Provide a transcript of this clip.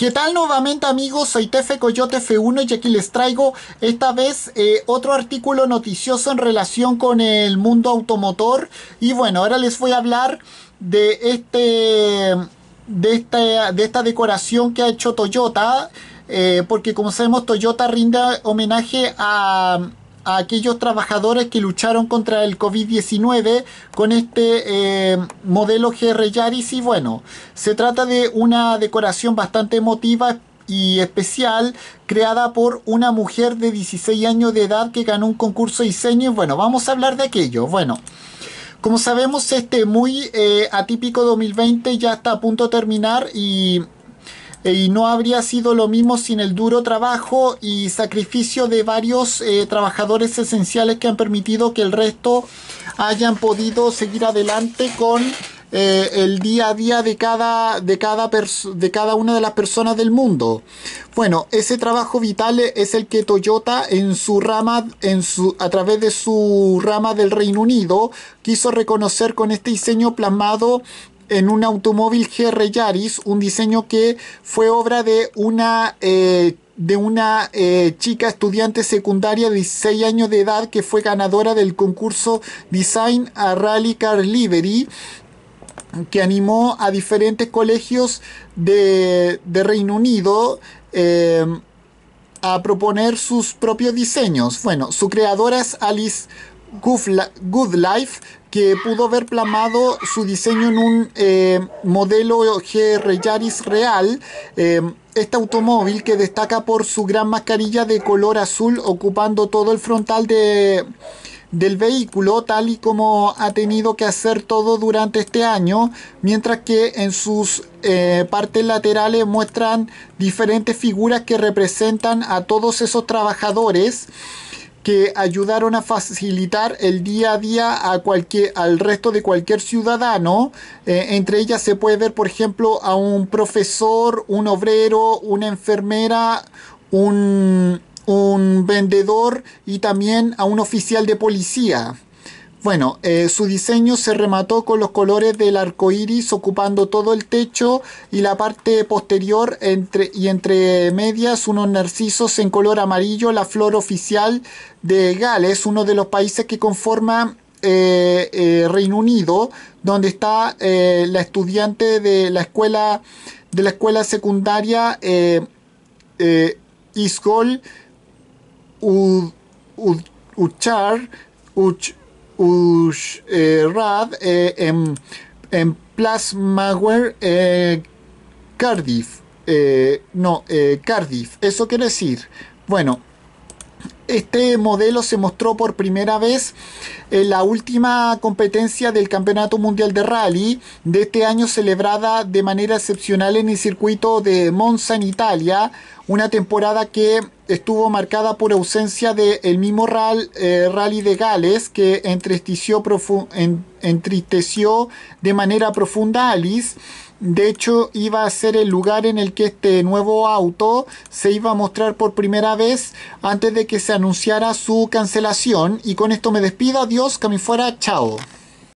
¿Qué tal nuevamente amigos? Soy Tefe Coyote F1 y aquí les traigo esta vez eh, otro artículo noticioso en relación con el mundo automotor. Y bueno, ahora les voy a hablar de este de esta, de esta decoración que ha hecho Toyota. Eh, porque como sabemos Toyota rinde homenaje a, a aquellos trabajadores que lucharon contra el COVID-19 con este eh, modelo GR Yaris y bueno, se trata de una decoración bastante emotiva y especial creada por una mujer de 16 años de edad que ganó un concurso de diseño y bueno, vamos a hablar de aquello. Bueno, como sabemos este muy eh, atípico 2020 ya está a punto de terminar y y no habría sido lo mismo sin el duro trabajo y sacrificio de varios eh, trabajadores esenciales que han permitido que el resto hayan podido seguir adelante con eh, el día a día de cada, de, cada de cada una de las personas del mundo. Bueno, ese trabajo vital es el que Toyota en su rama, en su, a través de su rama del Reino Unido, quiso reconocer con este diseño plasmado en un automóvil GR Yaris, un diseño que fue obra de una, eh, de una eh, chica estudiante secundaria de 16 años de edad que fue ganadora del concurso Design a Rally Car Livery que animó a diferentes colegios de, Reino Unido eh, a proponer sus propios diseños. Bueno, su creadora es Alice Goodlife, que pudo ver plasmado su diseño en un eh, modelo GR Yaris real. Eh, este automóvil que destaca por su gran mascarilla de color azul ocupando todo el frontal de, del vehículo tal y como ha tenido que hacer todo durante este año mientras que en sus eh, partes laterales muestran diferentes figuras que representan a todos esos trabajadores que ayudaron a facilitar el día a día a cualquier, al resto de cualquier ciudadano. Eh, entre ellas se puede ver, por ejemplo, a un profesor, un obrero, una enfermera, un, un vendedor y también a un oficial de policía. Bueno, eh, su diseño se remató con los colores del arco iris ocupando todo el techo y la parte posterior entre, y entre medias unos narcisos en color amarillo, la flor oficial de Gales, uno de los países que conforma eh, eh, Reino Unido, donde está la estudiante de la escuela de la escuela secundaria Isgol Uchar Uch, Rad eh, en, en Plasmaware eh, Cardiff. Eh, no, Cardiff. Eso quiere decir, bueno, este modelo se mostró por primera vez en la última competencia del Campeonato Mundial de Rally de este año celebrada de manera excepcional en el circuito de Monza en Italia, una temporada que estuvo marcada por ausencia del mismo eh, rally de Gales que entristeció, de manera profunda a Alice de hecho, iba a ser el lugar en el que este nuevo auto se iba a mostrar por primera vez antes de que se anunciara su cancelación. Y con esto me despido. Adiós, que fuera. Chao.